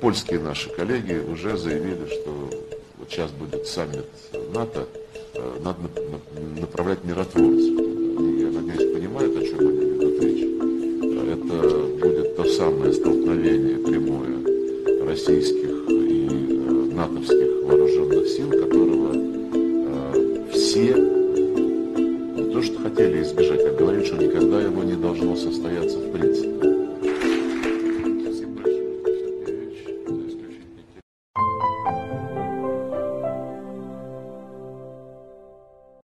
польские наши коллеги уже заявили, что вот сейчас будет саммит НАТО, э, надо направлять миротворцев. Они, я надеюсь, понимают, о чем они ведут речь. Это будет то самое столкновение прямое российских и э, натовских вооруженных сил, которого э, все не то, что хотели избежать, а